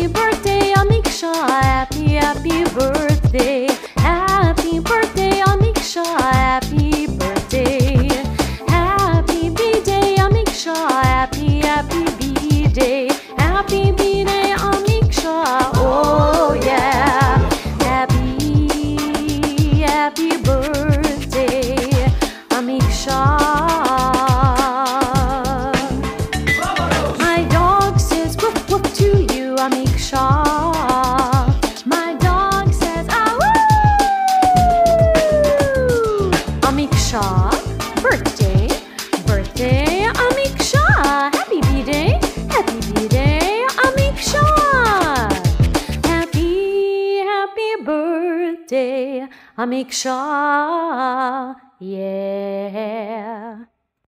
Happy birthday. day, Amiksha, yeah.